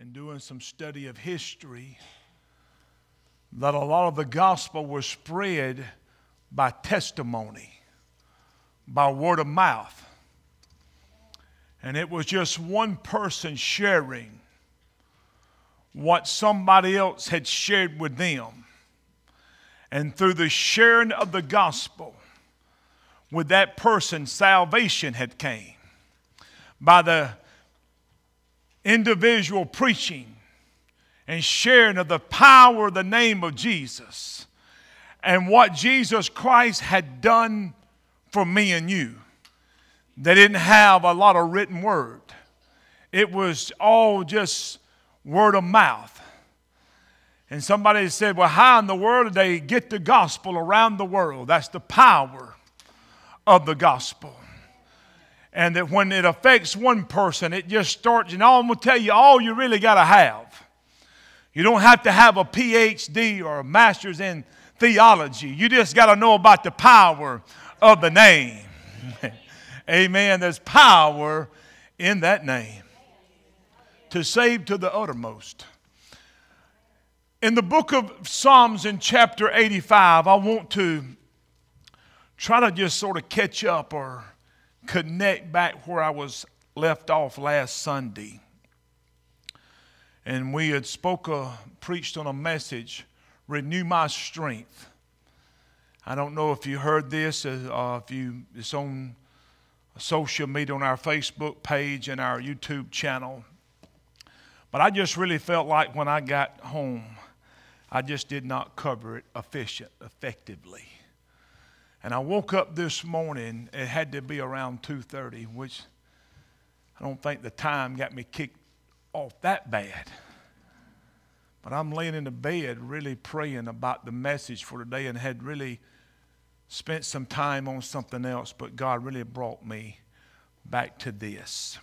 and doing some study of history that a lot of the gospel was spread by testimony, by word of mouth. And it was just one person sharing what somebody else had shared with them. And through the sharing of the gospel, with that person, salvation had came. By the individual preaching and sharing of the power of the name of Jesus and what Jesus Christ had done for me and you. They didn't have a lot of written word. It was all just word of mouth. And somebody said, Well, how in the world did they get the gospel around the world? That's the power of the gospel. And that when it affects one person, it just starts, and I'm going to tell you all you really got to have. You don't have to have a PhD or a master's in theology. You just got to know about the power of the name. Amen. There's power in that name to save to the uttermost. In the book of Psalms, in chapter 85, I want to try to just sort of catch up or connect back where I was left off last Sunday. And we had spoke, a, preached on a message, renew my strength. I don't know if you heard this, uh, if you it's on social media on our Facebook page and our YouTube channel. But I just really felt like when I got home, I just did not cover it efficient, effectively. And I woke up this morning, it had to be around 2:30, which I don't think the time got me kicked off that bad. But I'm laying in the bed really praying about the message for today and had really spent some time on something else, but God really brought me back to this.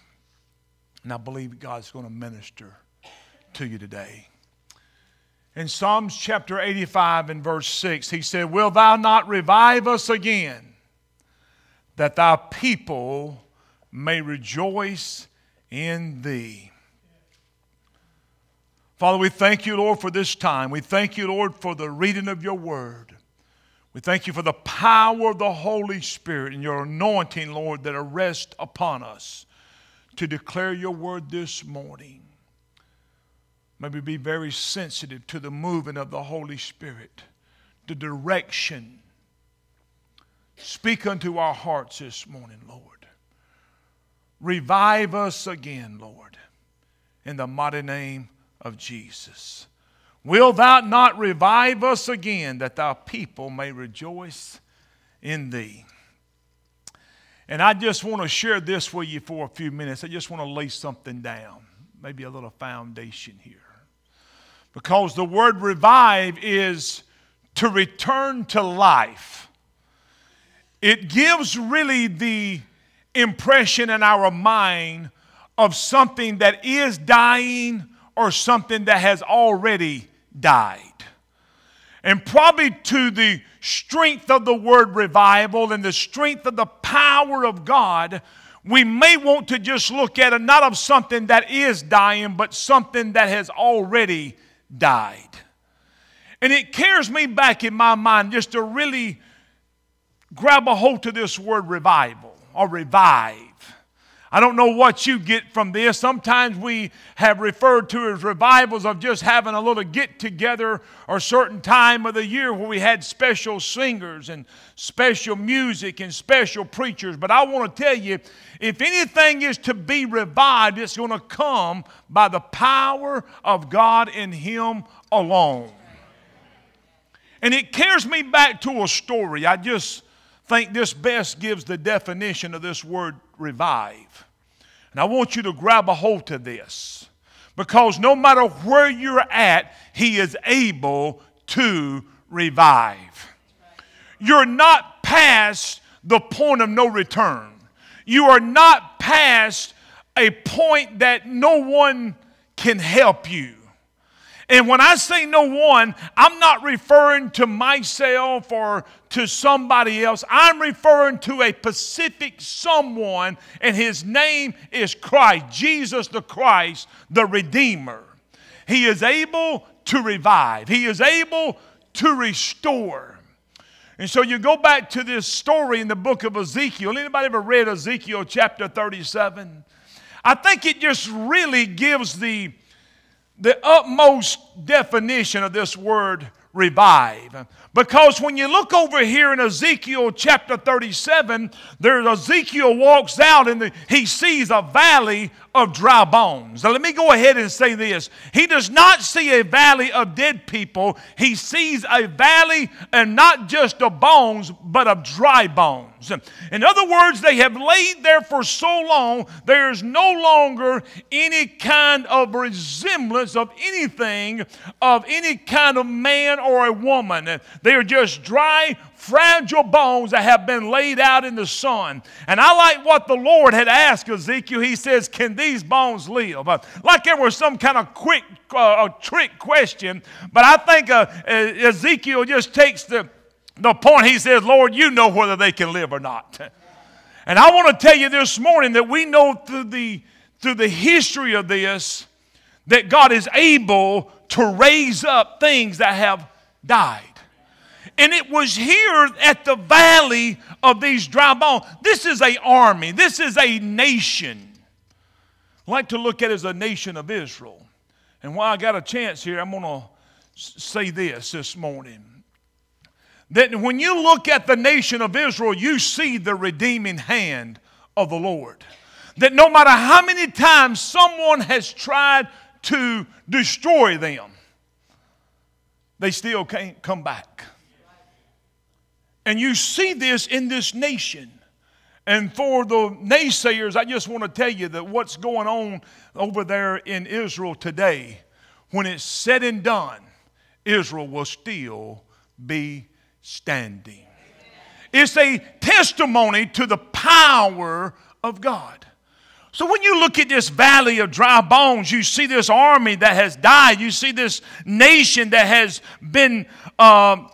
And I believe God's going to minister to you today. In Psalms chapter 85 and verse 6, he said, Will thou not revive us again, that thy people may rejoice in thee? Father, we thank you, Lord, for this time. We thank you, Lord, for the reading of your word. We thank you for the power of the Holy Spirit and your anointing, Lord, that rests upon us to declare your word this morning. Maybe be very sensitive to the moving of the Holy Spirit, the direction. Speak unto our hearts this morning, Lord. Revive us again, Lord, in the mighty name of Jesus. Will thou not revive us again, that thy people may rejoice in thee? And I just want to share this with you for a few minutes. I just want to lay something down, maybe a little foundation here. Because the word revive is to return to life. It gives really the impression in our mind of something that is dying or something that has already died. And probably to the strength of the word revival and the strength of the power of God, we may want to just look at it not of something that is dying, but something that has already died. And it carries me back in my mind just to really grab a hold to this word revival or revive. I don't know what you get from this. Sometimes we have referred to as revivals of just having a little get together or certain time of the year where we had special singers and special music and special preachers. But I want to tell you, if anything is to be revived, it's going to come by the power of God in Him alone. And it carries me back to a story. I just think this best gives the definition of this word revive. And I want you to grab a hold of this because no matter where you're at, He is able to revive. You're not past the point of no return. You are not past a point that no one can help you. And when I say no one, I'm not referring to myself or to somebody else. I'm referring to a specific someone, and his name is Christ, Jesus the Christ, the Redeemer. He is able to revive, He is able to restore. And so you go back to this story in the book of Ezekiel. Anybody ever read Ezekiel chapter 37? I think it just really gives the, the utmost definition of this word revive. Because when you look over here in Ezekiel chapter 37, there Ezekiel walks out and the, he sees a valley of dry bones. Now, let me go ahead and say this. He does not see a valley of dead people, he sees a valley and not just of bones, but of dry bones. In other words, they have laid there for so long, there is no longer any kind of resemblance of anything of any kind of man or a woman. They are just dry, fragile bones that have been laid out in the sun. And I like what the Lord had asked Ezekiel. He says, Can these bones live? Uh, like there was some kind of quick uh, trick question, but I think uh, Ezekiel just takes the, the point. He says, Lord, you know whether they can live or not. And I want to tell you this morning that we know through the, through the history of this that God is able to raise up things that have died. And it was here at the valley of these dry bones. This is a army. This is a nation. I like to look at it as a nation of Israel. And while I got a chance here, I'm going to say this this morning. That when you look at the nation of Israel, you see the redeeming hand of the Lord. That no matter how many times someone has tried to destroy them, they still can't come back. And you see this in this nation. And for the naysayers, I just want to tell you that what's going on over there in Israel today, when it's said and done, Israel will still be standing. It's a testimony to the power of God. So when you look at this valley of dry bones, you see this army that has died. You see this nation that has been uh,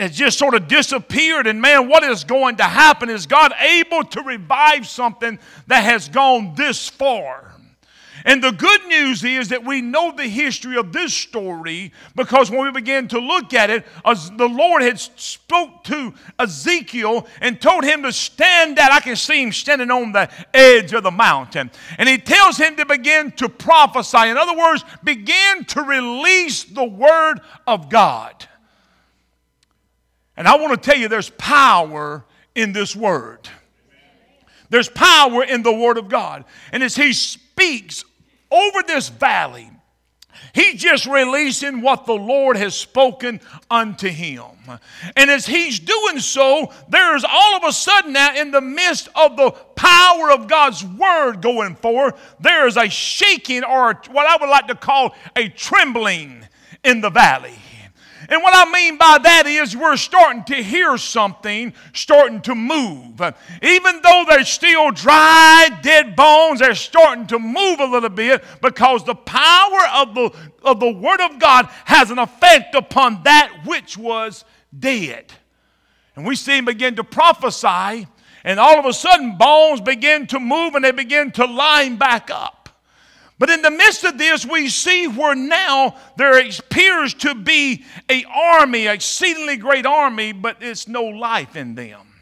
has just sort of disappeared. And man, what is going to happen? Is God able to revive something that has gone this far? And the good news is that we know the history of this story because when we began to look at it, the Lord had spoke to Ezekiel and told him to stand out. I can see him standing on the edge of the mountain. And he tells him to begin to prophesy. In other words, begin to release the word of God. And I want to tell you there's power in this word. There's power in the word of God. And as he speaks over this valley, He's just releasing what the Lord has spoken unto him. And as he's doing so, there's all of a sudden now, in the midst of the power of God's word going forth, there is a shaking or what I would like to call a trembling in the valley. And what I mean by that is we're starting to hear something starting to move. Even though they're still dry, dead bones, they're starting to move a little bit because the power of the, of the Word of God has an effect upon that which was dead. And we see him begin to prophesy, and all of a sudden, bones begin to move and they begin to line back up. But in the midst of this, we see where now there appears to be an army, a exceedingly great army, but it's no life in them.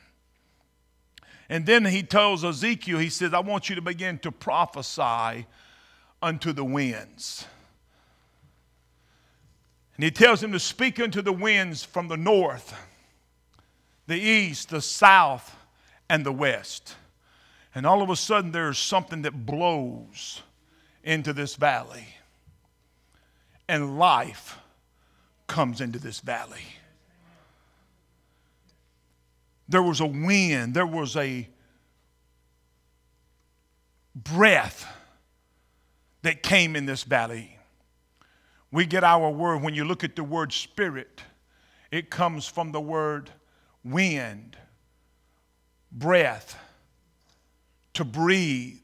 And then he tells Ezekiel, he says, I want you to begin to prophesy unto the winds. And he tells him to speak unto the winds from the north, the east, the south, and the west. And all of a sudden, there's something that blows into this valley. And life comes into this valley. There was a wind, there was a breath that came in this valley. We get our word, when you look at the word spirit, it comes from the word wind, breath, to breathe.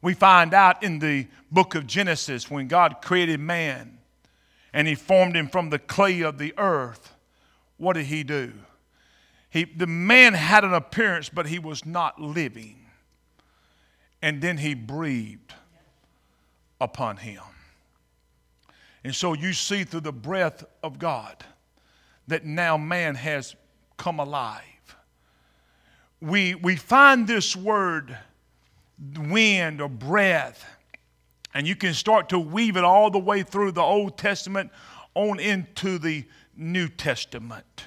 We find out in the book of Genesis when God created man and he formed him from the clay of the earth, what did he do? He, the man had an appearance, but he was not living. And then he breathed upon him. And so you see through the breath of God that now man has come alive. We, we find this word, wind or breath, and you can start to weave it all the way through the Old Testament on into the New Testament.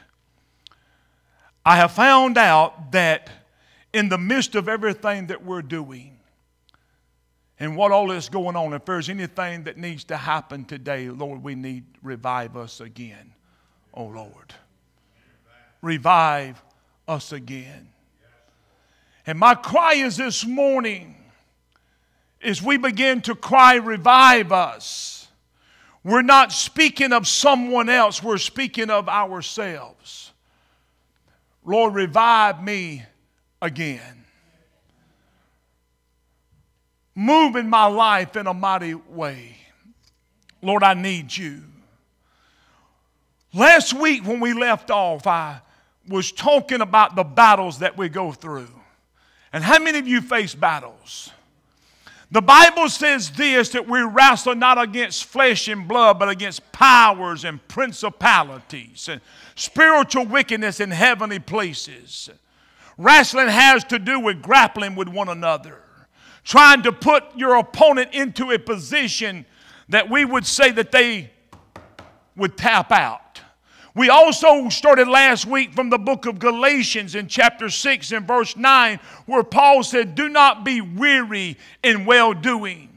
I have found out that in the midst of everything that we're doing and what all is going on, if there's anything that needs to happen today, Lord, we need revive us again. Oh Lord. Revive us again. And my cry is this morning is we begin to cry, revive us. We're not speaking of someone else, we're speaking of ourselves. Lord, revive me again. Move in my life in a mighty way. Lord, I need you. Last week, when we left off, I was talking about the battles that we go through. And how many of you face battles? The Bible says this that we wrestle not against flesh and blood, but against powers and principalities and spiritual wickedness in heavenly places. Wrestling has to do with grappling with one another, trying to put your opponent into a position that we would say that they would tap out. We also started last week from the book of Galatians in chapter 6 and verse 9, where Paul said, Do not be weary in well doing.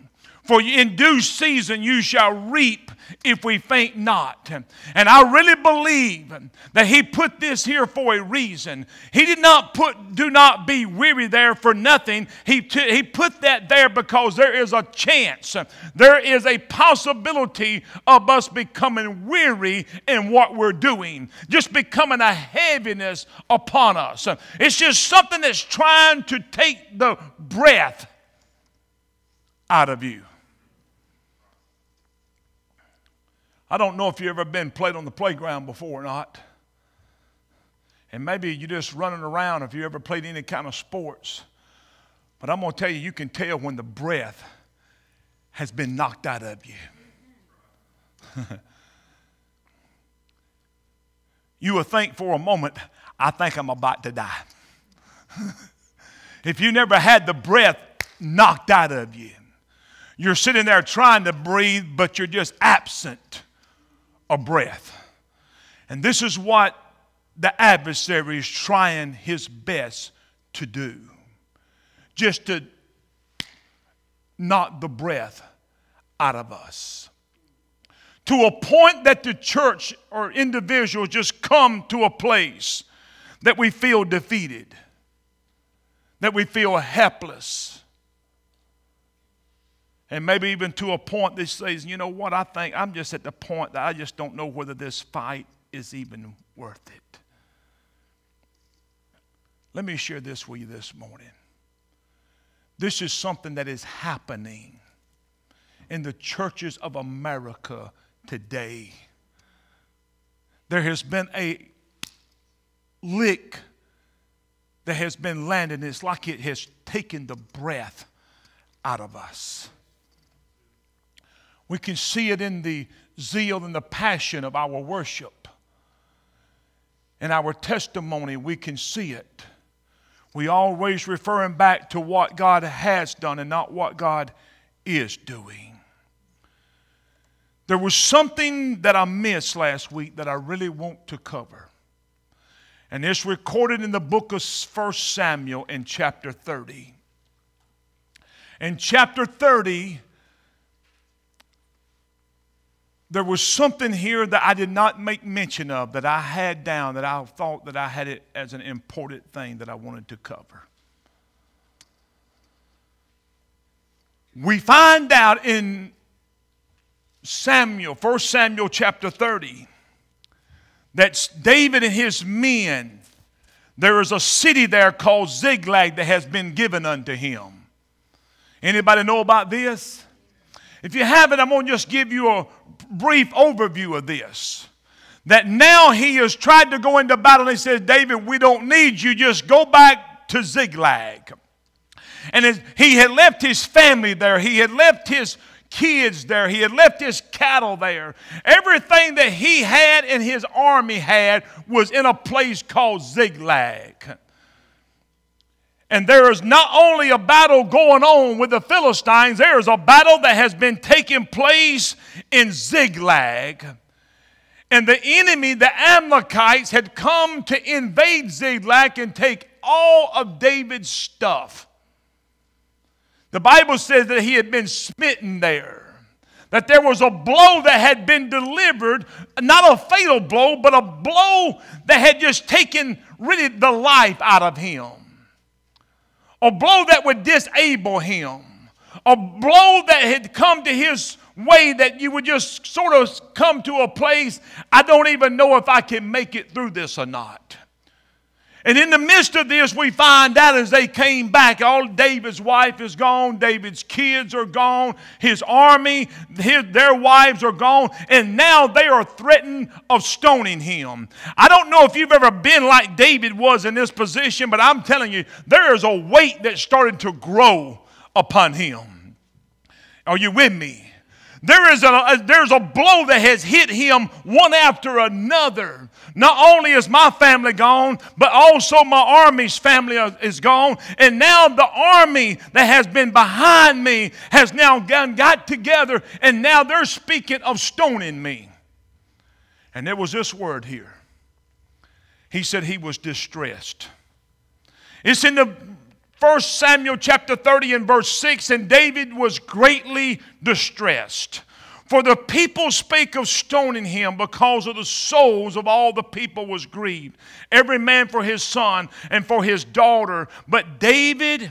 For in due season you shall reap if we faint not. And I really believe that he put this here for a reason. He did not put do not be weary there for nothing. He, he put that there because there is a chance, there is a possibility of us becoming weary in what we're doing, just becoming a heaviness upon us. It's just something that's trying to take the breath out of you. I don't know if you've ever been played on the playground before or not. And maybe you're just running around if you ever played any kind of sports. But I'm going to tell you, you can tell when the breath has been knocked out of you. you will think for a moment, I think I'm about to die. if you never had the breath knocked out of you, you're sitting there trying to breathe, but you're just absent a breath. And this is what the adversary is trying his best to do just to knock the breath out of us. To a point that the church or individuals just come to a place that we feel defeated, that we feel helpless, and maybe even to a point that says, you know what, I think I'm just at the point that I just don't know whether this fight is even worth it. Let me share this with you this morning. This is something that is happening in the churches of America today. There has been a lick that has been landed, and it's like it has taken the breath out of us. We can see it in the zeal and the passion of our worship. In our testimony, we can see it. We always referring back to what God has done and not what God is doing. There was something that I missed last week that I really want to cover. And it's recorded in the book of 1 Samuel in chapter 30. In chapter 30, there was something here that I did not make mention of that I had down that I thought that I had it as an important thing that I wanted to cover. We find out in Samuel, 1 Samuel chapter 30, that David and his men, there is a city there called Ziklag that has been given unto him. Anybody know about this? If you haven't, I'm going to just give you a brief overview of this. That now he has tried to go into battle and he says, David, we don't need you, just go back to Ziklag. And he had left his family there, he had left his kids there. He had left his cattle there. Everything that he had and his army had was in a place called Ziklag. And there is not only a battle going on with the Philistines, there is a battle that has been taking place in Ziklag. And the enemy, the Amalekites, had come to invade Ziklag and take all of David's stuff. The Bible says that he had been smitten there, that there was a blow that had been delivered, not a fatal blow, but a blow that had just taken really the life out of him a blow that would disable him, a blow that had come to his way that you would just sort of come to a place, I don't even know if I can make it through this or not. And in the midst of this, we find out as they came back, all David's wife is gone, David's kids are gone, his army, his, their wives are gone, and now they are threatened of stoning him. I don't know if you've ever been like David was in this position, but I'm telling you, there is a weight that started to grow upon him. Are you with me? There is a, a, there's a blow that has hit him one after another. Not only is my family gone, but also my army's family is gone. And now the army that has been behind me has now got together, and now they're speaking of stoning me. And there was this word here. He said he was distressed. It's in the 1 Samuel chapter 30 and verse 6 and David was greatly distressed. For the people spake of stoning him because of the souls of all the people was grieved, every man for his son and for his daughter. But David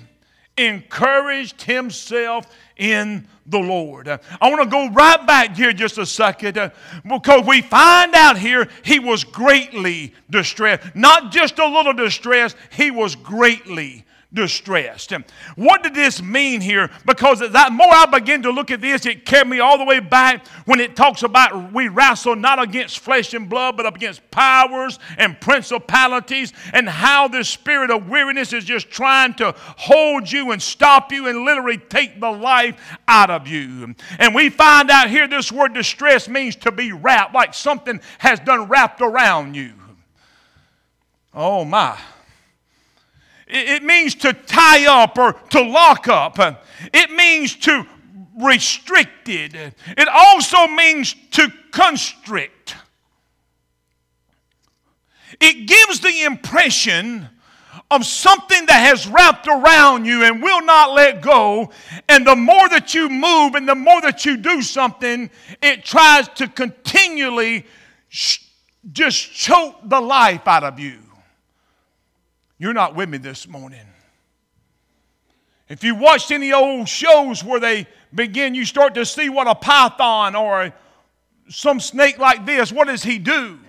encouraged himself in the Lord. I want to go right back here just a second because we find out here he was greatly distressed. Not just a little distressed, he was greatly distressed. What did this mean here? Because the more I begin to look at this, it carried me all the way back when it talks about we wrestle not against flesh and blood, but against powers and principalities, and how the spirit of weariness is just trying to hold you and stop you and literally take the life out of you. And we find out here this word distress means to be wrapped, like something has done wrapped around you. Oh my. It means to tie up or to lock up. It means to restricted. It also means to constrict. It gives the impression of something that has wrapped around you and will not let go. And the more that you move and the more that you do something, it tries to continually just choke the life out of you. You're not with me this morning. If you watched any old shows where they begin, you start to see what a python or some snake like this, what does he do?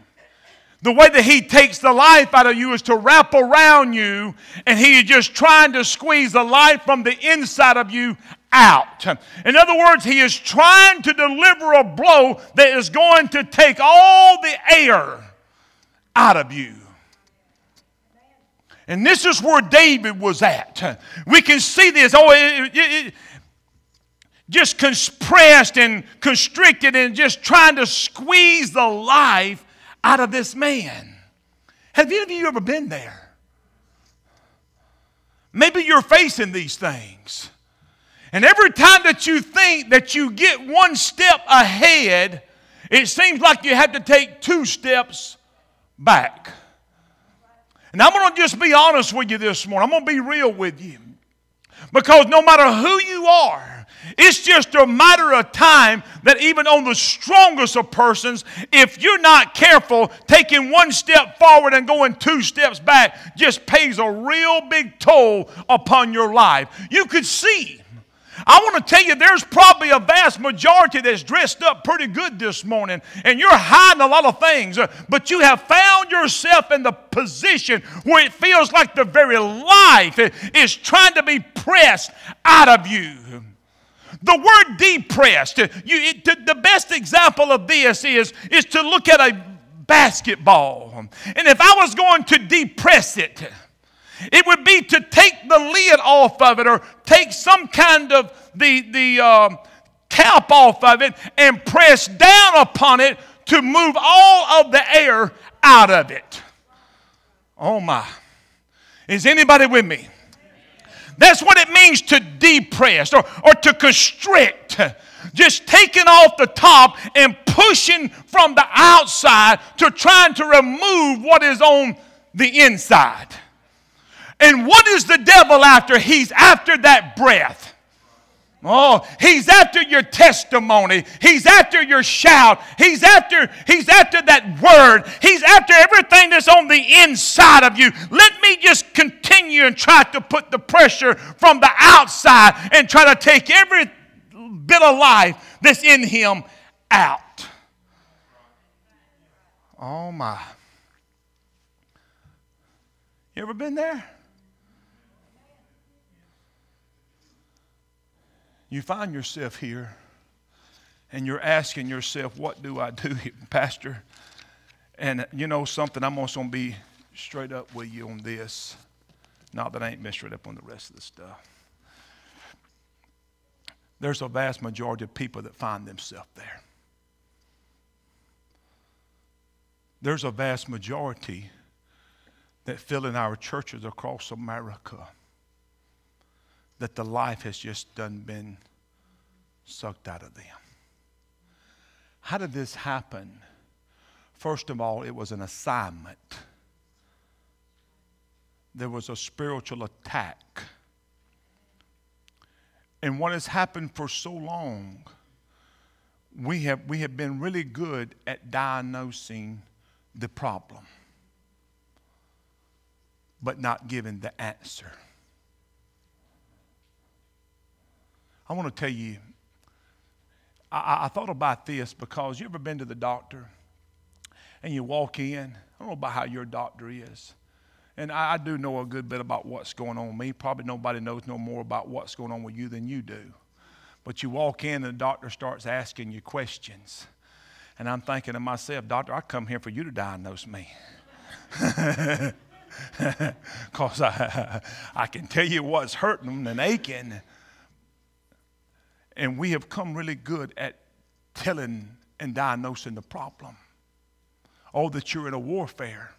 The way that he takes the life out of you is to wrap around you, and he is just trying to squeeze the life from the inside of you out. In other words, he is trying to deliver a blow that is going to take all the air out of you. And this is where David was at. We can see this. Oh, it, it, it, just compressed and constricted and just trying to squeeze the life out of this man. Have any of you ever been there? Maybe you're facing these things. And every time that you think that you get one step ahead, it seems like you have to take two steps back. And I'm going to just be honest with you this morning. I'm going to be real with you. Because no matter who you are, it's just a matter of time that even on the strongest of persons, if you're not careful, taking one step forward and going two steps back just pays a real big toll upon your life. You could see I want to tell you, there's probably a vast majority that's dressed up pretty good this morning, and you're hiding a lot of things, uh, but you have found yourself in the position where it feels like the very life is trying to be pressed out of you. The word depressed, uh, you, it, the best example of this is, is to look at a basketball. And if I was going to depress it, it would be to take the lid off of it or take some kind of the, the uh, cap off of it and press down upon it to move all of the air out of it. Oh my. Is anybody with me? That's what it means to depress or, or to constrict. Just taking off the top and pushing from the outside to trying to remove what is on the inside. And what is the devil after? He's after that breath. Oh, he's after your testimony. He's after your shout. He's after he's after that word. He's after everything that's on the inside of you. Let me just continue and try to put the pressure from the outside and try to take every bit of life that's in him out. Oh my. You ever been there? You find yourself here and you're asking yourself, What do I do, Pastor? And you know something, I'm also going to be straight up with you on this. Not that I ain't been straight up on the rest of the stuff. There's a vast majority of people that find themselves there. There's a vast majority that fill in our churches across America that the life has just done been sucked out of them. How did this happen? First of all, it was an assignment. There was a spiritual attack. And what has happened for so long, we have, we have been really good at diagnosing the problem, but not giving the answer. I want to tell you, I, I, thought about this because you ever been to the doctor and you walk in? I don't know about how your doctor is. And I, I do know a good bit about what's going on with me. Probably nobody knows no more about what's going on with you than you do. But you walk in and the doctor starts asking you questions. And I'm thinking to myself, Doctor, I come here for you to diagnose me. Because I, I can tell you what's hurting and aching. And we have come really good at telling and diagnosing the problem. Oh, that you're in a warfare.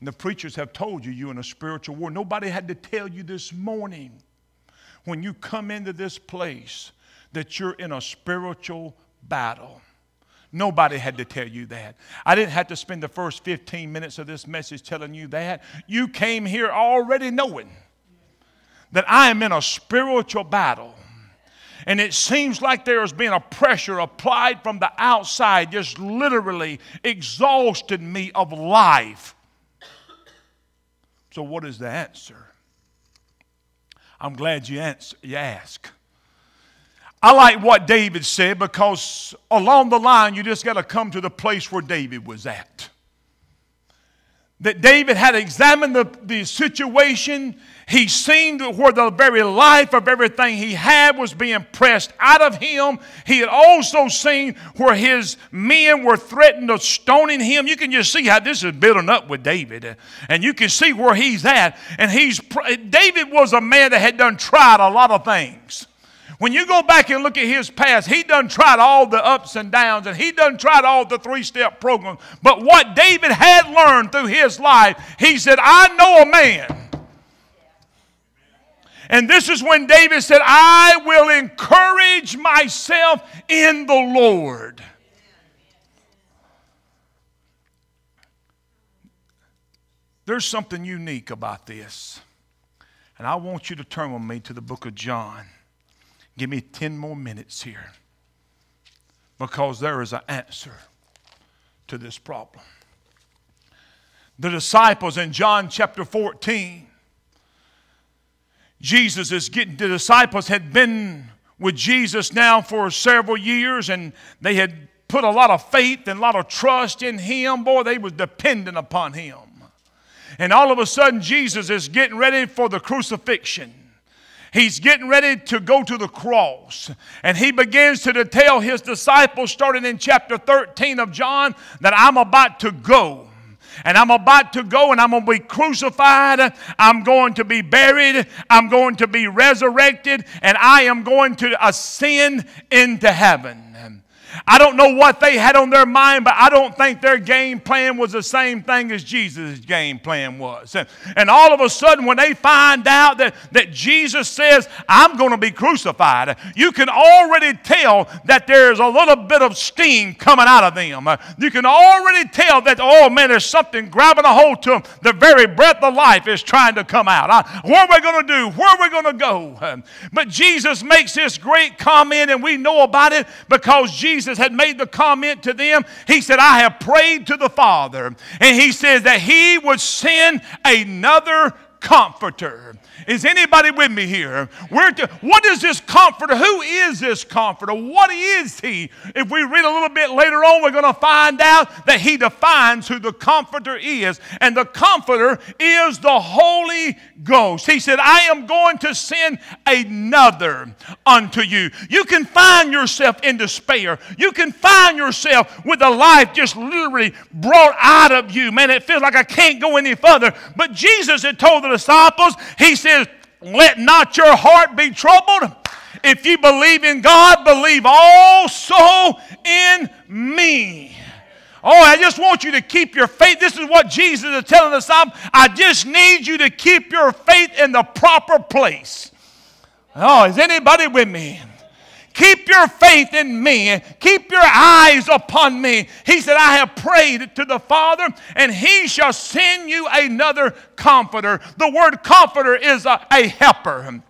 And the preachers have told you you're in a spiritual war. Nobody had to tell you this morning when you come into this place that you're in a spiritual battle. Nobody had to tell you that. I didn't have to spend the first 15 minutes of this message telling you that. You came here already knowing that I am in a spiritual battle and it seems like there has been a pressure applied from the outside, just literally exhausted me of life. So, what is the answer? I'm glad you, answer, you ask. I like what David said because along the line, you just got to come to the place where David was at that David had examined the, the situation. He seen where the very life of everything he had was being pressed out of him. He had also seen where his men were threatened of stoning him. You can just see how this is building up with David. And you can see where he's at. And he's David was a man that had done tried a lot of things. When you go back and look at his past, he done tried all the ups and downs and he done tried all the three step program. But what David had learned through his life, he said, I know a man. And this is when David said, I will encourage myself in the Lord. There's something unique about this. And I want you to turn with me to the book of John. Give me 10 more minutes here because there is an answer to this problem. The disciples in John chapter 14, Jesus is getting, the disciples had been with Jesus now for several years and they had put a lot of faith and a lot of trust in him. Boy, they was dependent upon him. And all of a sudden, Jesus is getting ready for the crucifixion. He's getting ready to go to the cross. And he begins to tell his disciples, starting in chapter 13 of John, that I'm about to go. and I'm about to go and I'm going to be crucified. I'm going to be buried. I'm going to be resurrected, and I am going to ascend into heaven. I don't know what they had on their mind, but I don't think their game plan was the same thing as Jesus' game plan was. And, and all of a sudden, when they find out that, that Jesus says, I'm going to be crucified, you can already tell that there's a little bit of steam coming out of them. You can already tell that, oh man, there's something grabbing a hold to them. The very breath of life is trying to come out. Uh, what are we going to do? Where are we going to go? But Jesus makes this great comment, and we know about it because Jesus Jesus had made the comment to them, he said, I have prayed to the Father. And he says that he would send another comforter. Is anybody with me here? Where to, what is this comforter? Who is this comforter? What is he? If we read a little bit later on, we're going to find out that he defines who the comforter is. And the comforter is the Holy Ghost. He said, I am going to send another unto you. You can find yourself in despair. You can find yourself with a life just literally brought out of you. Man, it feels like I can't go any further. But Jesus had told the disciples, He says, Let not your heart be troubled. If you believe in God, believe also in me. Oh, I just want you to keep your faith. This is what Jesus is telling us. I just need you to keep your faith in the proper place. Oh, is anybody with me? Keep your faith in me. Keep your eyes upon me. He said, I have prayed to the Father, and he shall send you another comforter. The word comforter is a, a helper.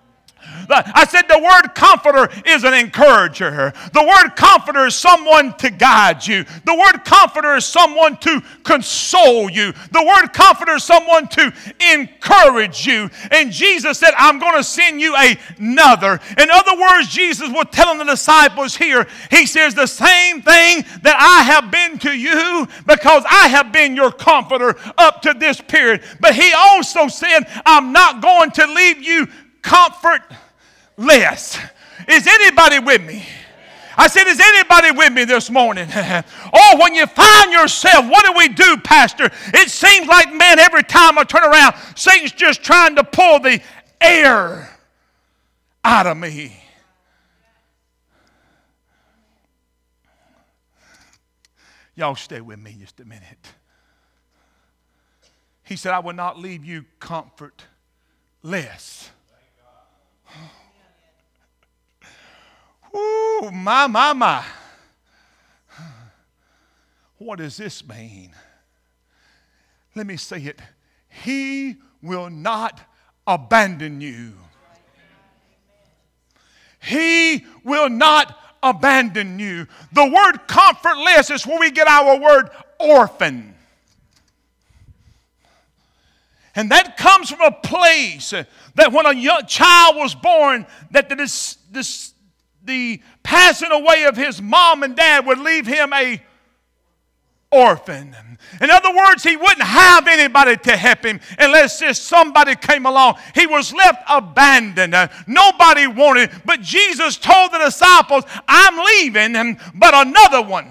I said the word comforter is an encourager. The word comforter is someone to guide you. The word comforter is someone to console you. The word comforter is someone to encourage you. And Jesus said, I'm going to send you another. In other words, Jesus was telling the disciples here, He says, the same thing that I have been to you because I have been your comforter up to this period. But He also said, I'm not going to leave you comfortless. Is anybody with me? I said, Is anybody with me this morning? oh, when you find yourself, what do we do, Pastor? It seems like, man, every time I turn around, Satan's just trying to pull the air out of me. Y'all stay with me just a minute. He said, I will not leave you comfort less. Ooh, my, my, my. What does this mean? Let me say it. He will not abandon you. He will not abandon you. The word comfortless is where we get our word orphan. And that comes from a place that when a young child was born, that the, this, the passing away of his mom and dad would leave him a orphan. In other words, he wouldn't have anybody to help him unless just somebody came along. He was left abandoned. Nobody wanted, but Jesus told the disciples, I'm leaving, but another one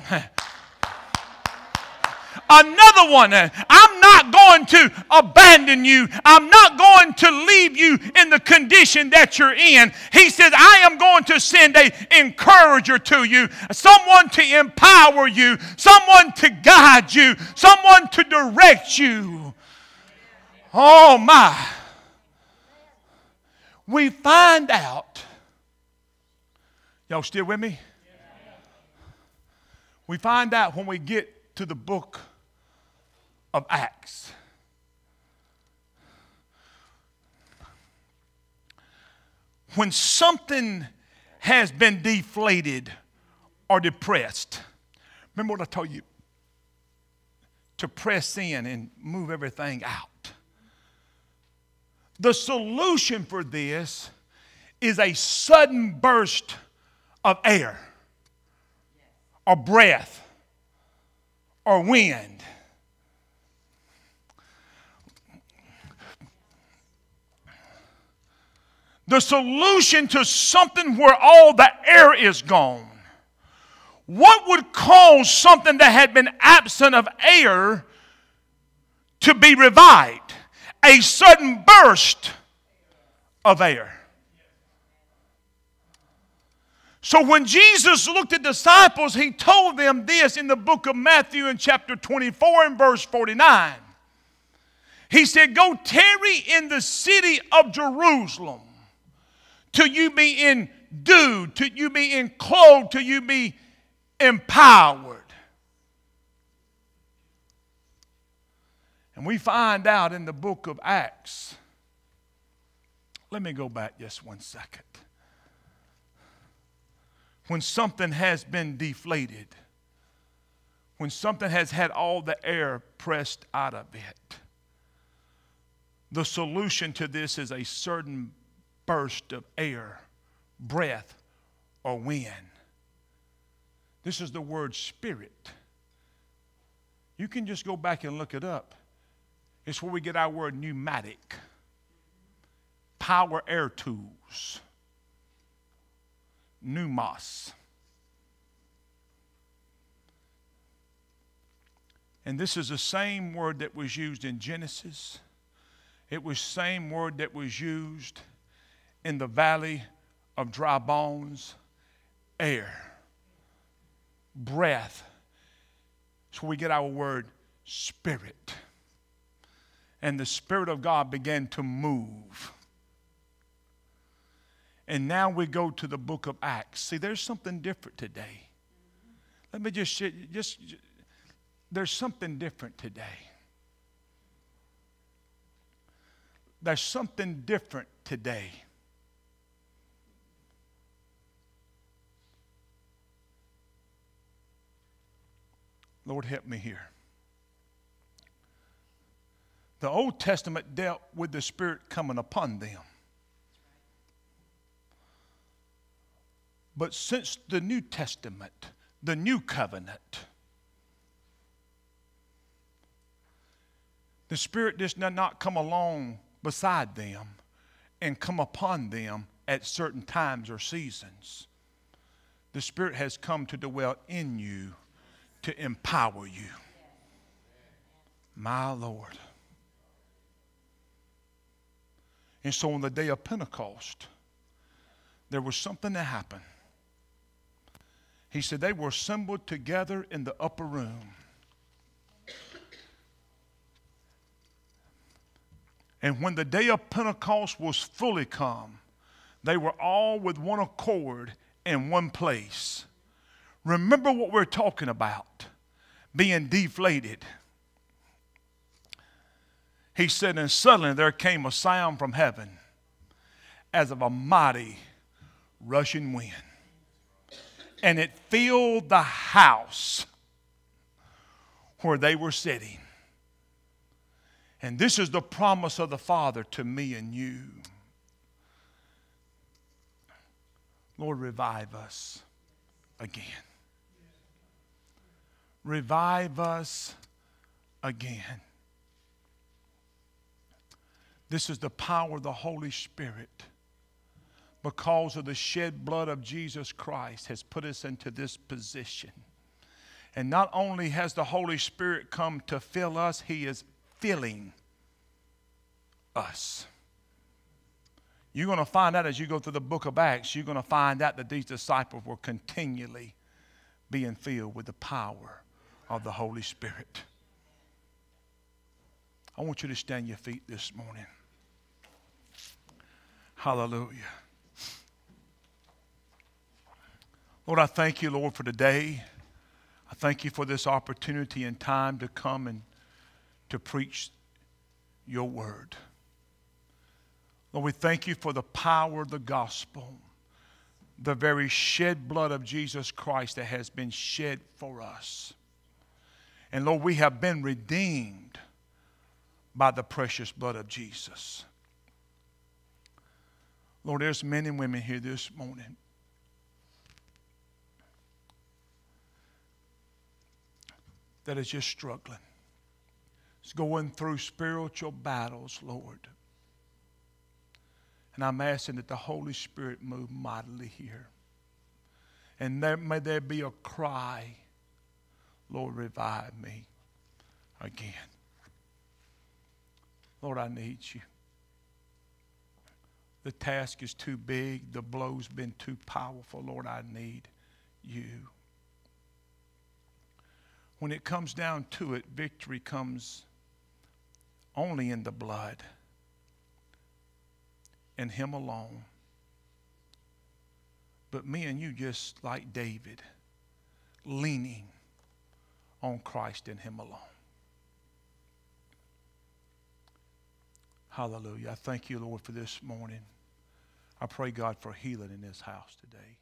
another one. Uh, I'm not going to abandon you. I'm not going to leave you in the condition that you're in. He says, I am going to send a encourager to you, someone to empower you, someone to guide you, someone to direct you. Oh my. We find out. Y'all still with me? We find out when we get to the book of Acts. When something has been deflated or depressed, remember what I told you? To press in and move everything out. The solution for this is a sudden burst of air or breath or wind the solution to something where all the air is gone. What would cause something that had been absent of air to be revived, a sudden burst of air. So when Jesus looked at disciples, he told them this in the book of Matthew in chapter 24 and verse 49. He said, Go tarry in the city of Jerusalem till you be endued, till you be enclosed, till you be empowered. And we find out in the book of Acts. Let me go back just one second when something has been deflated, when something has had all the air pressed out of it. The solution to this is a certain burst of air, breath, or wind. This is the word spirit. You can just go back and look it up. It's where we get our word pneumatic, power air tools pneumos. And this is the same word that was used in Genesis. It was same word that was used in the valley of dry bones, air, breath. So we get our word spirit. And the Spirit of God began to move. And now we go to the book of Acts. See, there's something different today. Let me just just there's something different today. There's something different today. Lord, help me here. The Old Testament dealt with the Spirit coming upon them. But since the New Testament, the New Covenant, the Spirit does not come along beside them and come upon them at certain times or seasons. The Spirit has come to dwell in you to empower you. My Lord. And so on the day of Pentecost, there was something that happened. He said they were assembled together in the upper room. And when the day of Pentecost was fully come, they were all with one accord in one place. Remember what we're talking about being deflated. He said, and suddenly there came a sound from heaven as of a mighty rushing wind and it filled the house where they were sitting. And this is the promise of the Father to me and you. Lord, revive us again. Revive us again. This is the power of the Holy Spirit because of the shed blood of Jesus Christ, has put us into this position. And not only has the Holy Spirit come to fill us, He is filling us. You're going to find out as you go through the book of Acts, you're going to find out that these disciples were continually being filled with the power of the Holy Spirit. I want you to stand your feet this morning. Hallelujah. Lord, I thank you, Lord, for today. I thank you for this opportunity and time to come and to preach your word. Lord, we thank you for the power of the gospel, the very shed blood of Jesus Christ that has been shed for us. And Lord, we have been redeemed by the precious blood of Jesus. Lord, there's men and women here this morning that is just struggling. It's going through spiritual battles, Lord. And I'm asking that the Holy Spirit move mightily here. And there, may there be a cry, Lord, revive me again. Lord, I need you. The task is too big. The blow's been too powerful. Lord, I need you. When it comes down to it, victory comes only in the blood and Him alone. But me and you, just like David, leaning on Christ and Him alone. Hallelujah. I thank you, Lord, for this morning. I pray, God, for healing in this house today.